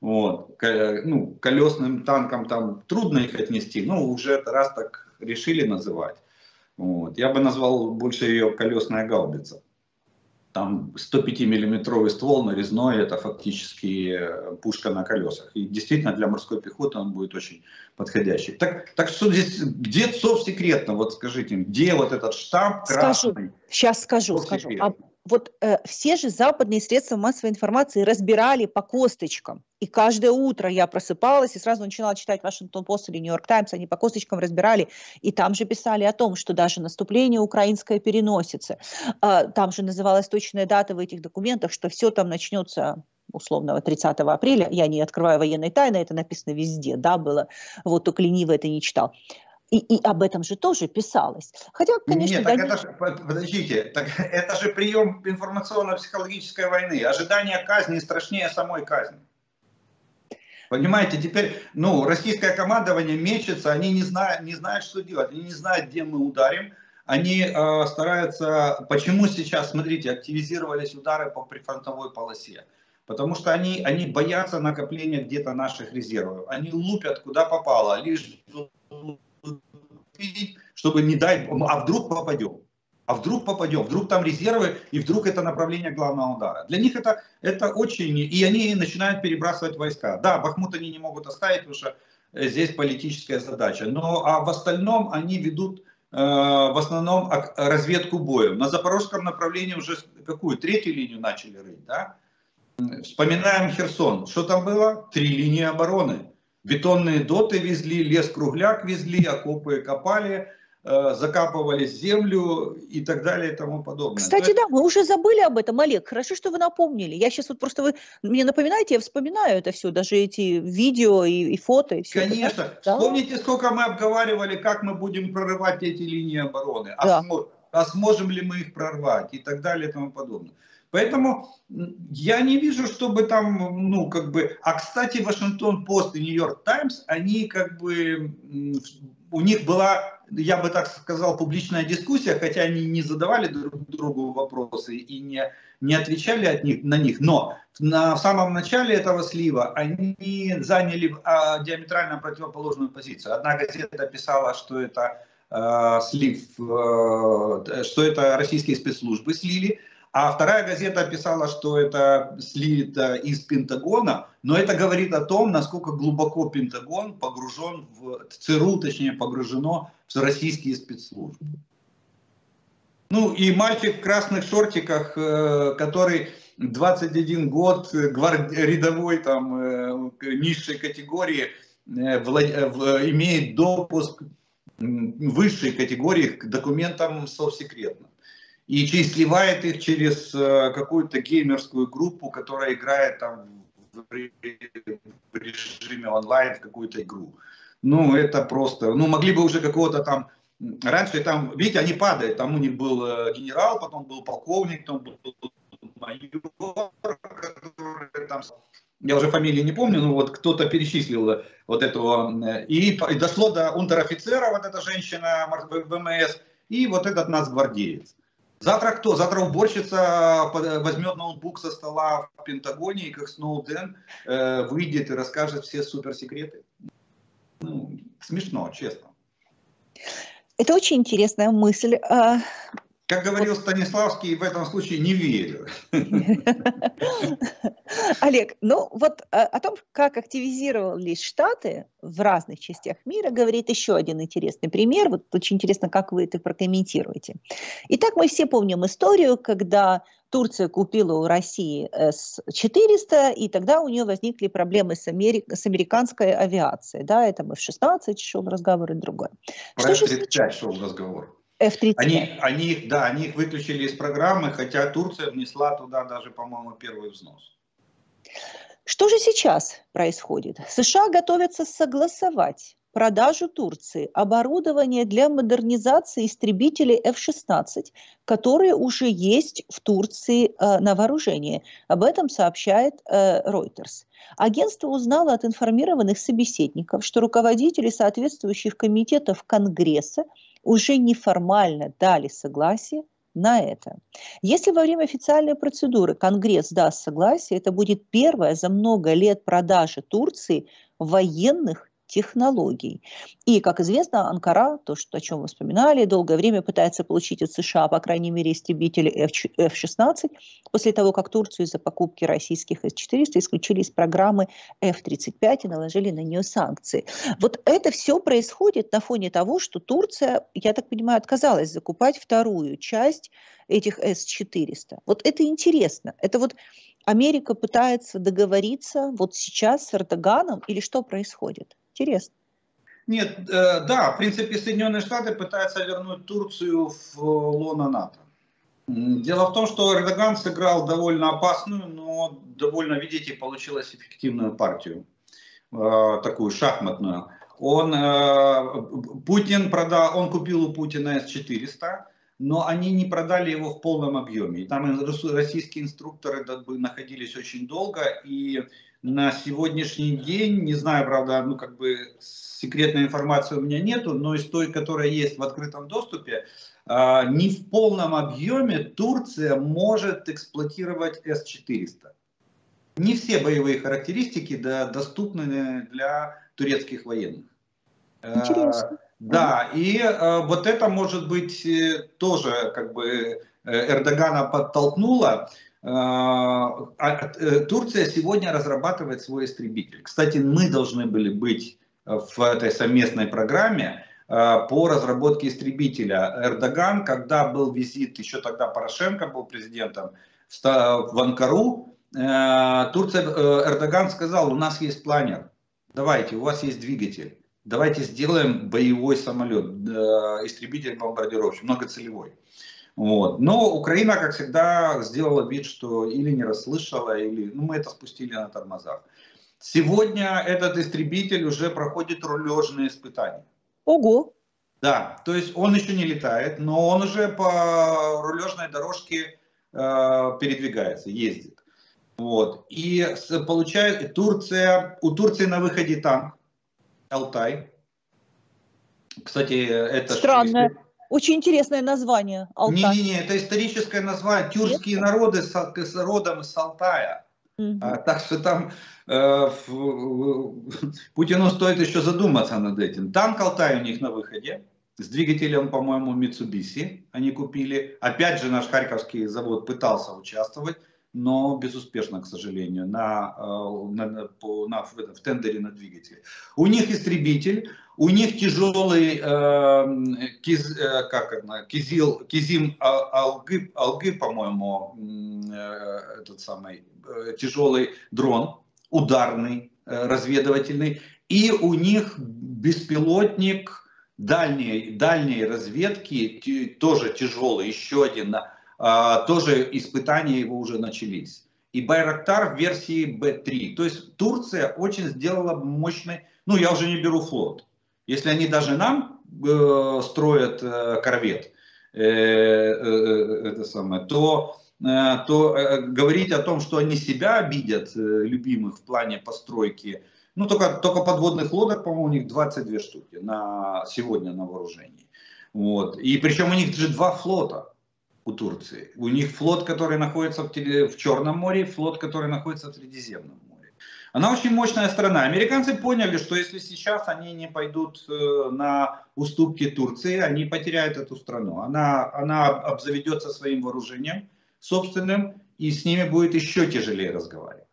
Вот. Ну, колесным танкам там трудно их отнести, но уже раз так решили называть. Вот. Я бы назвал больше ее колесная гаубица. Там 105-миллиметровый ствол нарезной, это фактически э, пушка на колесах. И действительно для морской пехоты он будет очень подходящий. Так, так что здесь, где СОВ секретно, вот скажите, где вот этот штамп красный? Скажу, сейчас скажу, скажу. А вот э, все же западные средства массовой информации разбирали по косточкам. И каждое утро я просыпалась и сразу начинала читать Вашингтон Пост или Нью-Йорк Таймс, они по косточкам разбирали. И там же писали о том, что даже наступление украинское переносится. Э, там же называлась точная дата в этих документах, что все там начнется условного 30 апреля. Я не открываю военной тайны, это написано везде, да, было. Вот только лениво это не читал. И, и об этом же тоже писалось. Хотя, конечно, Нет, так да, это же, подождите, так это же прием информационно-психологической войны. Ожидание казни страшнее самой казни. Понимаете, теперь, ну, российское командование мечется, они не знают, не знают, что делать, они не знают, где мы ударим, они э, стараются, почему сейчас, смотрите, активизировались удары по прифронтовой полосе, потому что они, они боятся накопления где-то наших резервов, они лупят куда попало, лишь чтобы не дай, а вдруг попадем. А вдруг попадем, вдруг там резервы, и вдруг это направление главного удара. Для них это, это очень... И они начинают перебрасывать войска. Да, Бахмут они не могут оставить, потому что э, здесь политическая задача. Но а в остальном они ведут э, в основном разведку боем. На запорожском направлении уже какую? Третью линию начали рыть, да? Вспоминаем Херсон. Что там было? Три линии обороны. Бетонные доты везли, лес-кругляк везли, окопы копали, э, закапывали землю и так далее и тому подобное. Кстати, есть... да, мы уже забыли об этом, Олег. Хорошо, что вы напомнили. Я сейчас вот просто вы мне напоминаете, я вспоминаю это все, даже эти видео и, и фото. И все Конечно. Это, да? Вспомните, сколько мы обговаривали, как мы будем прорывать эти линии обороны. А да. а сможем ли мы их прорвать и так далее и тому подобное. Поэтому я не вижу, чтобы там, ну, как бы... А, кстати, Вашингтон Пост и Нью-Йорк Таймс, они как бы... У них была, я бы так сказал, публичная дискуссия, хотя они не задавали друг другу вопросы и не, не отвечали от них, на них. Но на самом начале этого слива они заняли а, диаметрально противоположную позицию. Одна газета писала, что это э, слив, э, что это российские спецслужбы слили, а вторая газета писала, что это слито из Пентагона, но это говорит о том, насколько глубоко Пентагон погружен в ЦРУ, точнее погружено в российские спецслужбы. Ну и мальчик в красных шортиках, э, который 21 год, гвард... рядовой там э, низшей категории, э, влад... имеет допуск высшей категории к документам совсекретно и сливает их через э, какую-то геймерскую группу, которая играет там в режиме онлайн в какую-то игру. Ну, это просто, ну, могли бы уже какого-то там, раньше там, видите, они падают, там у них был э, генерал, потом был полковник, потом был майор, который там, я уже фамилии не помню, но вот кто-то перечислил вот этого, и, и дошло до унтер-офицера, вот эта женщина ВМС, и вот этот нас гвардеец. Завтра кто? Завтра уборщица возьмет ноутбук со стола в Пентагоне и как Сноуден э, выйдет и расскажет все суперсекреты. Ну, смешно, честно. Это очень интересная мысль. Как говорил Станиславский, в этом случае не верю. Олег, ну вот а, о том, как активизировались Штаты в разных частях мира, говорит еще один интересный пример. Вот очень интересно, как вы это прокомментируете. Итак, мы все помним историю, когда Турция купила у России С-400, и тогда у нее возникли проблемы с, Америк... с американской авиацией. Да, это мы в 16 шел разговор и другое. Про F-35 шел разговор. F-35. Они, они, да, они их выключили из программы, хотя Турция внесла туда даже, по-моему, первый взнос. Что же сейчас происходит? США готовятся согласовать продажу Турции оборудования для модернизации истребителей F-16, которые уже есть в Турции э, на вооружении. Об этом сообщает э, Reuters. Агентство узнало от информированных собеседников, что руководители соответствующих комитетов Конгресса уже неформально дали согласие на это. Если во время официальной процедуры Конгресс даст согласие, это будет первая за много лет продажа Турции военных технологий. И, как известно, Анкара, то, что, о чем вы вспоминали, долгое время пытается получить от США, по крайней мере, истребители F-16, после того, как Турцию из-за покупки российских С-400 исключили из программы F-35 и наложили на нее санкции. Вот это все происходит на фоне того, что Турция, я так понимаю, отказалась закупать вторую часть этих С-400. Вот это интересно. Это вот Америка пытается договориться вот сейчас с Эрдоганом или что происходит? Интересно. Нет, э, да, в принципе, Соединенные Штаты пытаются вернуть Турцию в лоно НАТО. Дело в том, что Эрдоган сыграл довольно опасную, но довольно, видите, получилось эффективную партию, э, такую шахматную. Он, э, Путин продал, он купил у Путина С-400, но они не продали его в полном объеме. И там российские инструкторы находились очень долго, и на сегодняшний день, не знаю, правда, ну как бы секретной информации у меня нету, но из той, которая есть в открытом доступе, а, не в полном объеме Турция может эксплуатировать С-400. Не все боевые характеристики да, доступны для турецких военных. А, Интересно. Да, и э, вот это может быть э, тоже как бы э, Эрдогана подтолкнуло э, Турция сегодня разрабатывает свой истребитель. Кстати, мы должны были быть в этой совместной программе а, по разработке истребителя. Эрдоган, когда был визит, еще тогда Порошенко был президентом в Анкару, э, Турция, э, Эрдоган сказал, у нас есть планер, давайте, у вас есть двигатель, давайте сделаем боевой самолет, истребитель-бомбардировщик, многоцелевой. Вот. Но Украина, как всегда, сделала вид, что или не расслышала, или ну, мы это спустили на тормозах. Сегодня этот истребитель уже проходит рулежные испытания. Ого! Да, то есть он еще не летает, но он уже по рулежной дорожке э, передвигается, ездит. Вот. И получает Турция, у Турции на выходе танк Алтай. Кстати, это... Странно. Что, Очень интересное название Алтай. Не-не-не, это историческое название. Тюркские Нет? народы с, с родом из Алтая. Угу. А, так что там э, Путину стоит еще задуматься над этим. Танк Алтай у них на выходе с двигателем, по-моему, Mitsubishi они купили. Опять же, наш Харьковский завод пытался участвовать, но безуспешно, к сожалению, на, э, на, на, на, в, в тендере на двигатель. У них истребитель, у них тяжелый э, киз, э, как это, кизил, кизим алгы, алгы по-моему, э, этот самый э, тяжелый дрон, ударный, э, разведывательный, и у них беспилотник дальней, дальней разведки, тоже тяжелый, еще один, а, тоже испытания его уже начались. И Байрактар в версии B3. То есть Турция очень сделала мощный, ну я уже не беру флот. Если они даже нам э, строят э, корвет, э, э, э это самое, то, э, то э, говорить о том, что они себя обидят, э, любимых в плане постройки ну, только, только подводных лодок, по-моему, у них 22 штуки на, сегодня на вооружении. Вот. И причем у них же два флота у Турции. У них флот, который находится в, в Черном море, флот, который находится в Средиземном море. Она очень мощная страна. Американцы поняли, что если сейчас они не пойдут э, на уступки Турции, они потеряют эту страну. Она, она обзаведется своим вооружением собственным, и с ними будет еще тяжелее разговаривать.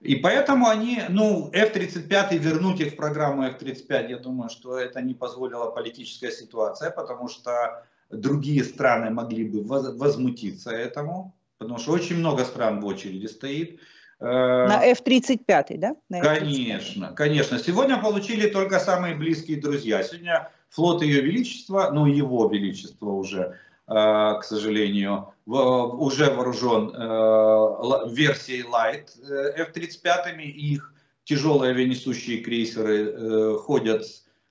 И поэтому они, ну, F-35 вернуть их в программу F-35, я думаю, что это не позволила политическая ситуация, потому что другие страны могли бы возмутиться этому, потому что очень много стран в очереди стоит. Э, на F-35, да? На F-35. Конечно, конечно. Сегодня получили только самые близкие друзья. Сегодня флот Ее Величества, ну, Его Величество уже, э, к сожалению, уже вооружен э, версией Light э, F-35, и их тяжелые авианесущие крейсеры ходят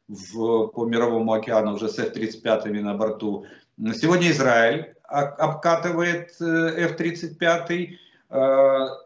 в, по Мировому океану уже с F-35 на борту. Сегодня Израиль обкатывает F-35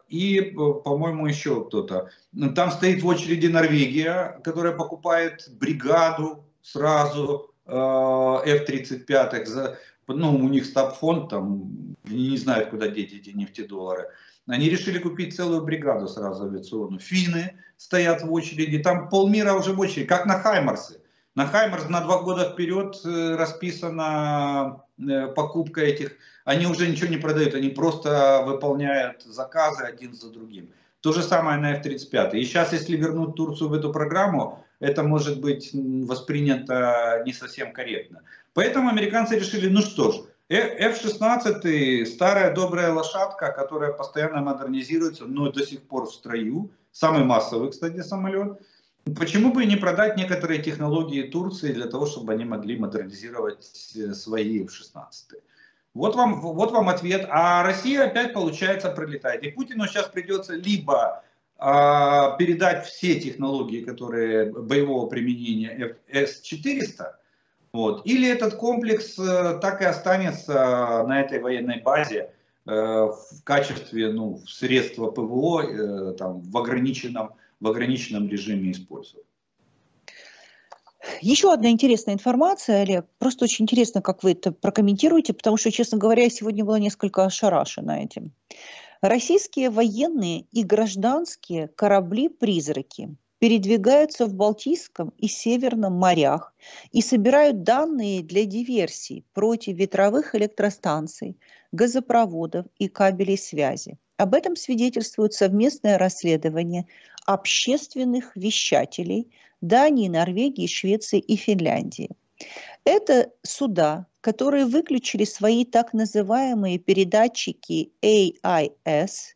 и, по-моему, еще кто-то. Там стоит в очереди Норвегия, которая покупает бригаду сразу F-35 ну, у них стабфонд, там, не знают, куда деть эти нефтедоллары. Они решили купить целую бригаду сразу авиационную. Финны стоят в очереди, там полмира уже в очереди, как на Хаймарсе. На Хаймарс на два года вперед э, расписана э, покупка этих. Они уже ничего не продают, они просто выполняют заказы один за другим. То же самое на F-35. И сейчас, если вернуть Турцию в эту программу, это может быть воспринято не совсем корректно. Поэтому американцы решили, ну что ж, F-16 старая добрая лошадка, которая постоянно модернизируется, но до сих пор в строю. Самый массовый, кстати, самолет. Почему бы не продать некоторые технологии Турции для того, чтобы они могли модернизировать э, свои F-16? Вот вам, вот вам ответ. А Россия опять, получается, пролетает. И Путину сейчас придется либо а, передать все технологии, которые боевого применения С-400, вот, или этот комплекс э, так и останется на этой военной базе э, в качестве ну, средства ПВО э, там, в, ограниченном, в ограниченном режиме использовать. Еще одна интересная информация, Олег. Просто очень интересно, как вы это прокомментируете, потому что, честно говоря, я сегодня была несколько ошарашена этим. Российские военные и гражданские корабли-призраки передвигаются в Балтийском и Северном морях и собирают данные для диверсий против ветровых электростанций, газопроводов и кабелей связи. Об этом свидетельствует совместное расследование общественных вещателей Дании, Норвегии, Швеции и Финляндии. Это суда, которые выключили свои так называемые передатчики AIS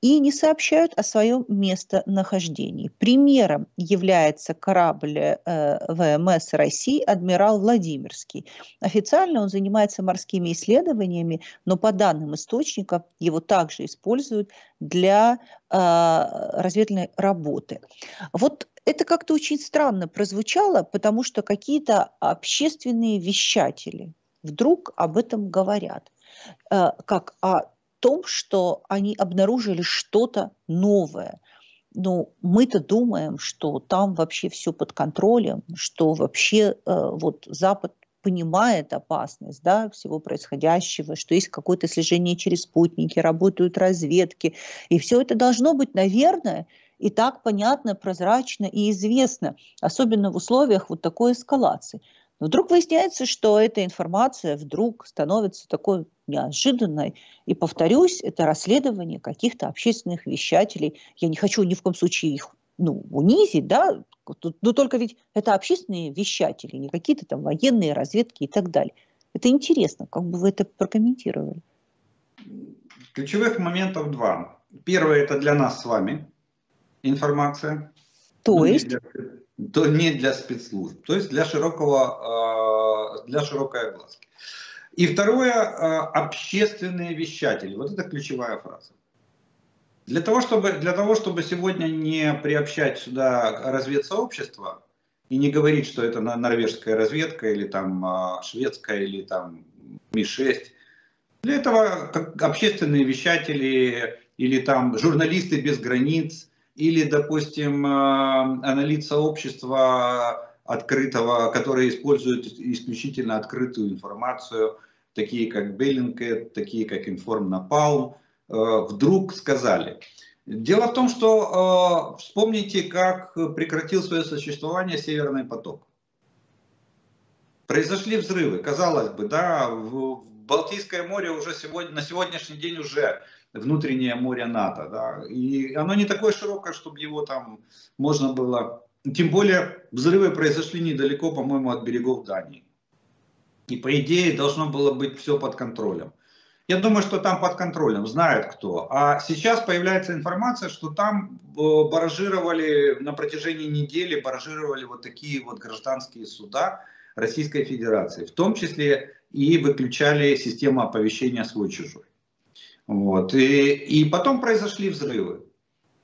и не сообщают о своем местонахождении. Примером является корабль э, ВМС России «Адмирал Владимирский». Официально он занимается морскими исследованиями, но по данным источников его также используют для э, разведывательной работы. Вот это как-то очень странно прозвучало, потому что какие-то общественные вещатели вдруг об этом говорят, э, как о том, что они обнаружили что-то новое. Но мы-то думаем, что там вообще все под контролем, что вообще э, вот Запад понимает опасность да, всего происходящего, что есть какое-то слежение через спутники, работают разведки. И все это должно быть, наверное, и так понятно, прозрачно и известно, особенно в условиях вот такой эскалации. Но вдруг выясняется, что эта информация вдруг становится такой неожиданной. И повторюсь, это расследование каких-то общественных вещателей. Я не хочу ни в коем случае их ну, унизить, да, но только ведь это общественные вещатели, не какие-то там военные разведки и так далее. Это интересно, как бы вы это прокомментировали? Ключевых моментов два. Первое это для нас с вами информация. То ну, есть? Для, то не для спецслужб, то есть для широкого, э, для широкой огласки. И второе, э, общественные вещатели. Вот это ключевая фраза. Для того, чтобы, для того, чтобы сегодня не приобщать сюда разведсообщество и не говорить, что это норвежская разведка или там а, шведская или там Ми-6, для этого как общественные вещатели или там журналисты без границ или, допустим, а, анализ сообщества открытого, которые используют исключительно открытую информацию, такие как Беллинкет, такие как Информ Э, вдруг сказали. Дело в том, что э, вспомните, как прекратил свое существование Северный поток. Произошли взрывы, казалось бы, да, в Балтийское море уже сегодня, на сегодняшний день уже внутреннее море НАТО, да, и оно не такое широкое, чтобы его там можно было, тем более взрывы произошли недалеко, по-моему, от берегов Дании. И по идее должно было быть все под контролем. Я думаю, что там под контролем, знают кто. А сейчас появляется информация, что там э, баражировали на протяжении недели, баражировали вот такие вот гражданские суда Российской Федерации. В том числе и выключали систему оповещения свой-чужой. Вот. И, и потом произошли взрывы.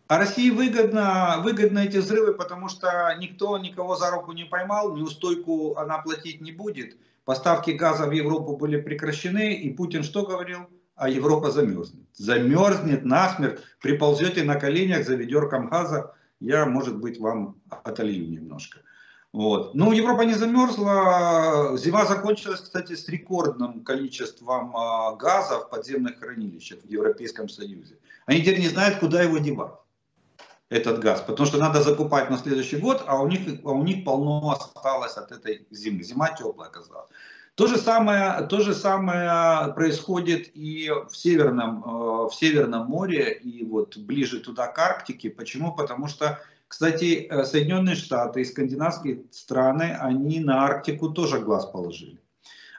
А России выгодно, выгодно эти взрывы, потому что никто никого за руку не поймал, неустойку она платить не будет. Поставки газа в Европу были прекращены, и Путин что говорил? А Европа замерзнет. Замерзнет насмерть, приползете на коленях за ведерком газа, я, может быть, вам отолью немножко. Вот. Ну, Европа не замерзла. Зима закончилась, кстати, с рекордным количеством а, газа в подземных хранилищах в Европейском Союзе. Они теперь не знают, куда его девать этот газ, потому что надо закупать на следующий год, а у них, а у них полно осталось от этой зимы. Зима теплая оказалась. То же самое, то же самое происходит и в Северном, э, в Северном море, и вот ближе туда к Арктике. Почему? Потому что, кстати, э, Соединенные Штаты и скандинавские страны, они на Арктику тоже глаз положили.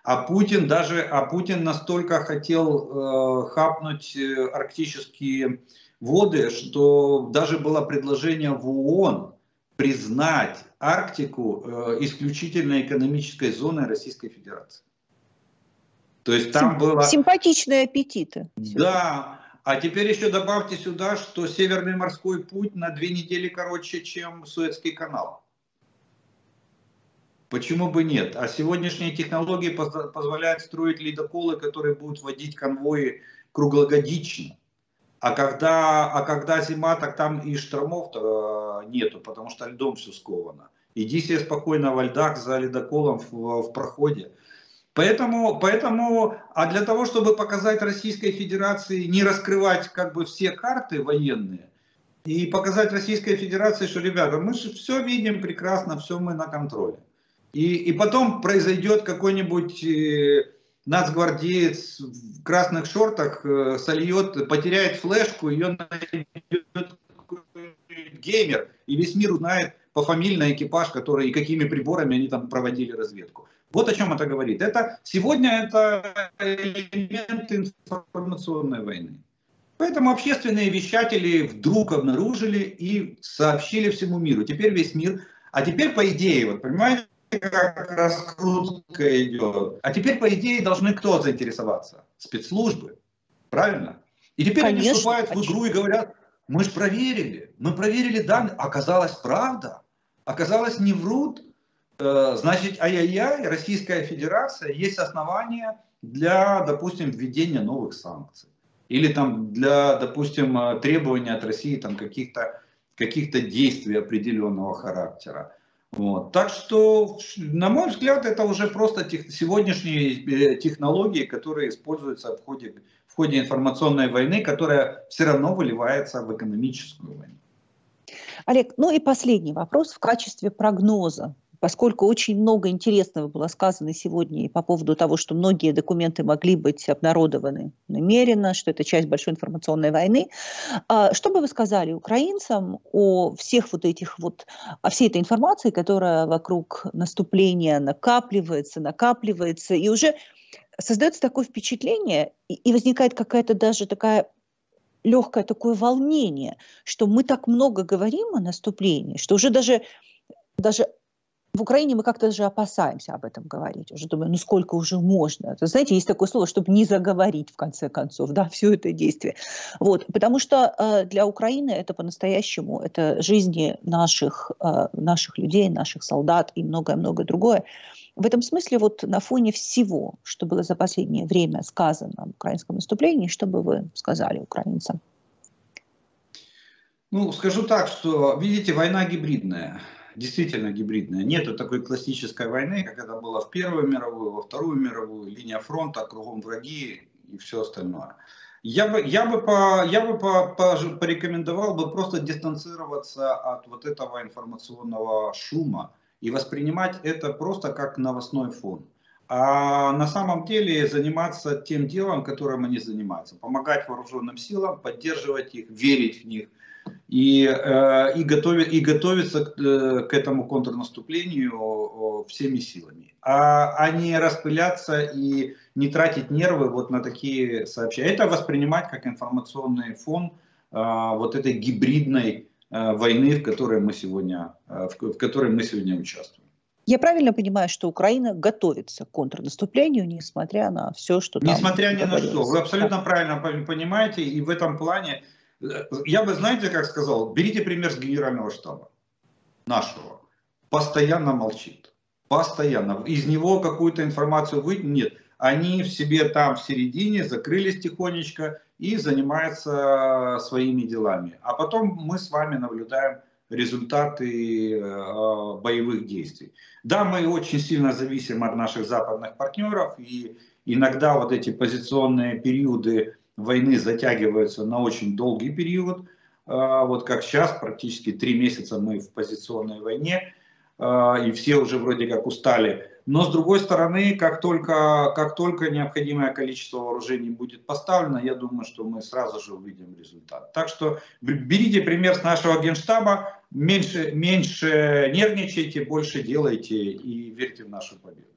А Путин даже, а Путин настолько хотел э, хапнуть э, арктические воды, что даже было предложение в ООН признать Арктику э, исключительно экономической зоной Российской Федерации. То есть там Сим, было... Симпатичные аппетиты. Да, а теперь еще добавьте сюда, что Северный морской путь на две недели короче, чем Суэцкий канал. Почему бы нет? А сегодняшние технологии позволяют строить ледоколы, которые будут водить конвои круглогодично. А когда, а когда зима, так там и штормов э, нету, потому что льдом все сковано. Иди себе спокойно во льдах за ледоколом в, в проходе. Поэтому, поэтому, а для того, чтобы показать Российской Федерации, не раскрывать как бы все карты военные, и показать Российской Федерации, что, ребята, мы же все видим прекрасно, все мы на контроле. И, и потом произойдет какой-нибудь э, нацгвардеец в красных шортах э, сольет, потеряет флешку, ее найдет геймер, и весь мир узнает пофамильно экипаж, который и какими приборами они там проводили разведку. Вот о чем это говорит. Это, сегодня это элемент информационной войны. Поэтому общественные вещатели вдруг обнаружили и сообщили всему миру. Теперь весь мир, а теперь по идее, вот понимаете, как раскрутка идет. А теперь, по идее, должны кто заинтересоваться? Спецслужбы. Правильно? И теперь Конечно, они вступают в игру и говорят, мы же проверили, мы проверили данные. Оказалось правда. Оказалось не врут. Э, значит, ай-яй-яй, Российская Федерация, есть основания для, допустим, введения новых санкций. Или там для, допустим, э, требования от России там каких-то каких действий определенного характера. Вот. Так что, на мой взгляд, это уже просто тех, сегодняшние э, технологии, которые используются в ходе, в ходе информационной войны, которая все равно выливается в экономическую войну. Олег, ну и последний вопрос в качестве прогноза поскольку очень много интересного было сказано сегодня по поводу того, что многие документы могли быть обнародованы намеренно, что это часть большой информационной войны. А что бы вы сказали украинцам о всех вот этих вот, о всей этой информации, которая вокруг наступления накапливается, накапливается, и уже создается такое впечатление, и возникает какая-то даже такая легкое такое волнение, что мы так много говорим о наступлении, что уже даже даже в Украине мы как-то даже опасаемся об этом говорить. Уже думаю, ну сколько уже можно? Знаете, есть такое слово, чтобы не заговорить в конце концов, да, все это действие. Вот, потому что э, для Украины это по-настоящему, это жизни наших, э, наших людей, наших солдат и многое-многое другое. В этом смысле вот на фоне всего, что было за последнее время сказано об украинском наступлении, что бы вы сказали украинцам? Ну, скажу так, что, видите, война гибридная действительно гибридная. Нет такой классической войны, как это было в Первую мировую, во Вторую мировую, линия фронта, кругом враги и все остальное. Я бы, я бы, по, я бы по, по, порекомендовал бы просто дистанцироваться от вот этого информационного шума и воспринимать это просто как новостной фон. А на самом деле заниматься тем делом, которым они занимаются. Помогать вооруженным силам, поддерживать их, верить в них, и, э, и, готовит, и готовиться к, э, к этому контрнаступлению всеми силами, а, а не распыляться и не тратить нервы вот на такие сообщения. Это воспринимать как информационный фон а, вот этой гибридной а, войны, в которой мы сегодня, в, в которой мы сегодня участвуем. Я правильно понимаю, что Украина готовится к контрнаступлению, несмотря на все, что там Несмотря ни на что. Вы абсолютно правильно понимаете, и в этом плане я бы, знаете, как сказал, берите пример с генерального штаба нашего. Постоянно молчит. Постоянно. Из него какую-то информацию вы нет. Они в себе там в середине закрылись тихонечко и занимаются своими делами. А потом мы с вами наблюдаем результаты э, боевых действий. Да, мы очень сильно зависим от наших западных партнеров, и иногда вот эти позиционные периоды войны затягиваются на очень долгий период. А, вот как сейчас, практически три месяца мы в позиционной войне, а, и все уже вроде как устали. Но с другой стороны, как только, как только необходимое количество вооружений будет поставлено, я думаю, что мы сразу же увидим результат. Так что берите пример с нашего генштаба, меньше, меньше нервничайте, больше делайте и верьте в нашу победу.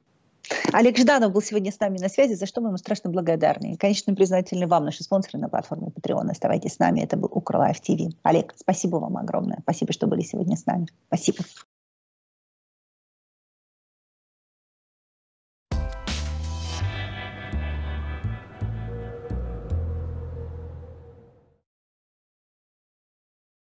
Олег Жданов был сегодня с нами на связи, за что мы ему страшно благодарны. И, конечно, признательны вам, наши спонсоры на платформе Patreon. Оставайтесь с нами. Это был Укрлайф ТВ. Олег, спасибо вам огромное. Спасибо, что были сегодня с нами. Спасибо.